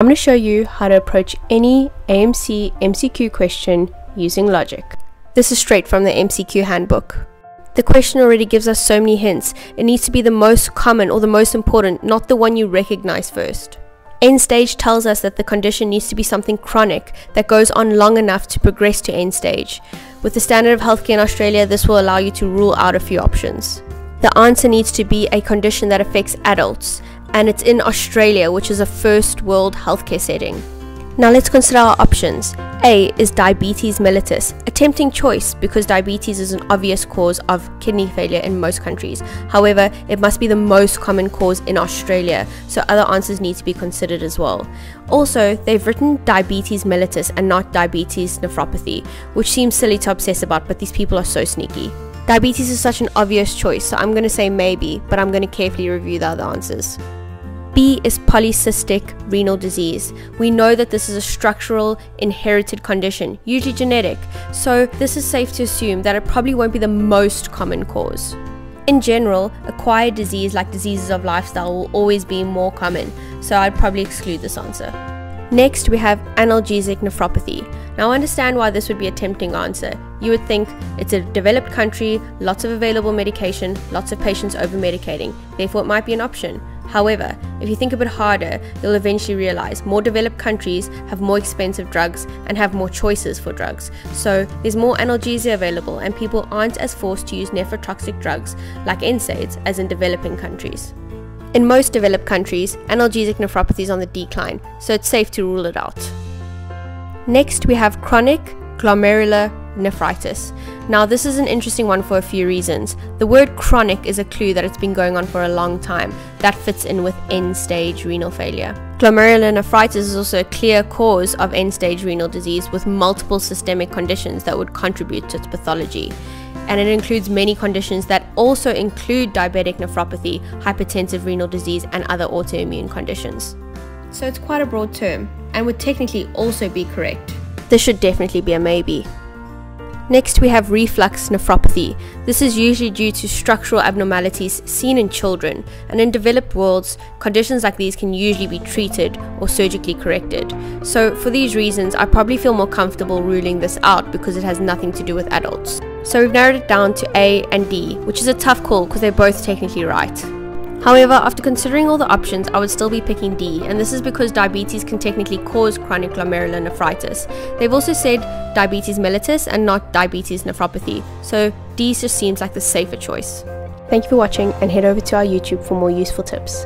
I'm going to show you how to approach any AMC MCQ question using logic. This is straight from the MCQ handbook. The question already gives us so many hints. It needs to be the most common or the most important, not the one you recognize first. End stage tells us that the condition needs to be something chronic that goes on long enough to progress to end stage. With the standard of healthcare in Australia, this will allow you to rule out a few options. The answer needs to be a condition that affects adults, and it's in Australia, which is a first world healthcare setting. Now let's consider our options. A is diabetes mellitus, a tempting choice because diabetes is an obvious cause of kidney failure in most countries. However, it must be the most common cause in Australia, so other answers need to be considered as well. Also, they've written diabetes mellitus and not diabetes nephropathy, which seems silly to obsess about, but these people are so sneaky. Diabetes is such an obvious choice, so I'm going to say maybe, but I'm going to carefully review the other answers. B is polycystic renal disease. We know that this is a structural inherited condition, usually genetic, so this is safe to assume that it probably won't be the most common cause. In general, acquired disease like diseases of lifestyle will always be more common, so I'd probably exclude this answer. Next, we have analgesic nephropathy. Now, I understand why this would be a tempting answer. You would think it's a developed country, lots of available medication, lots of patients over medicating, therefore, it might be an option. However, if you think a bit harder, you'll eventually realize more developed countries have more expensive drugs and have more choices for drugs. So there's more analgesia available and people aren't as forced to use nephrotoxic drugs like NSAIDs as in developing countries. In most developed countries, analgesic nephropathy is on the decline, so it's safe to rule it out. Next, we have chronic glomerular nephritis. Now, this is an interesting one for a few reasons. The word chronic is a clue that it's been going on for a long time. That fits in with end stage renal failure. Glomerular nephritis is also a clear cause of end stage renal disease with multiple systemic conditions that would contribute to its pathology. And it includes many conditions that also include diabetic nephropathy, hypertensive renal disease, and other autoimmune conditions. So it's quite a broad term and would technically also be correct. This should definitely be a maybe. Next, we have reflux nephropathy. This is usually due to structural abnormalities seen in children, and in developed worlds, conditions like these can usually be treated or surgically corrected. So, for these reasons, I probably feel more comfortable ruling this out because it has nothing to do with adults. So, we've narrowed it down to A and D, which is a tough call because they're both technically right. However, after considering all the options, I would still be picking D, and this is because diabetes can technically cause chronic glomerular nephritis. They've also said diabetes mellitus and not diabetes nephropathy, so D just seems like the safer choice. Thank you for watching and head over to our YouTube for more useful tips.